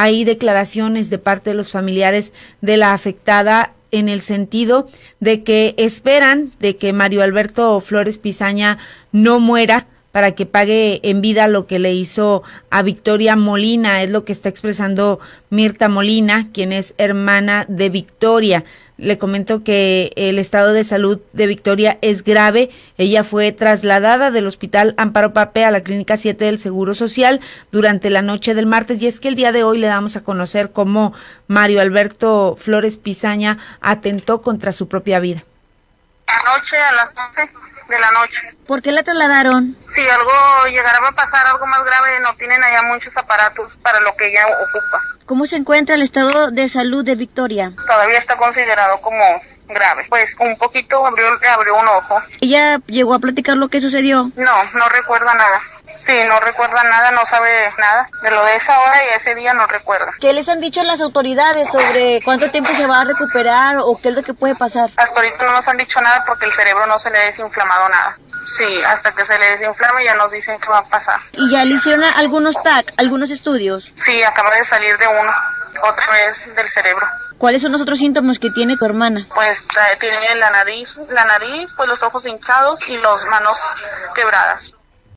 hay declaraciones de parte de los familiares de la afectada en el sentido de que esperan de que Mario Alberto Flores Pizaña no muera para que pague en vida lo que le hizo a Victoria Molina, es lo que está expresando Mirta Molina, quien es hermana de Victoria. Le comento que el estado de salud de Victoria es grave. Ella fue trasladada del Hospital Amparo Pape a la Clínica 7 del Seguro Social durante la noche del martes. Y es que el día de hoy le damos a conocer cómo Mario Alberto Flores Pizaña atentó contra su propia vida. Anoche a las 11 de la noche. ¿Por qué la trasladaron? Si algo llegara a pasar, algo más grave, no tienen allá muchos aparatos para lo que ella ocupa. ¿Cómo se encuentra el estado de salud de Victoria? Todavía está considerado como grave. Pues un poquito abrió, abrió un ojo. ¿Ella llegó a platicar lo que sucedió? No, no recuerda nada. Sí, no recuerda nada, no sabe nada. De lo de esa hora y ese día no recuerda. ¿Qué les han dicho las autoridades sobre cuánto tiempo se va a recuperar o qué es lo que puede pasar? Hasta ahorita no nos han dicho nada porque el cerebro no se le ha desinflamado nada. Sí, hasta que se le desinflame ya nos dicen qué va a pasar. ¿Y ya le hicieron algunos TAC, algunos estudios? Sí, acaba de salir de uno, otra vez del cerebro. ¿Cuáles son los otros síntomas que tiene tu hermana? Pues tiene la nariz, la nariz, pues los ojos hinchados y las manos quebradas.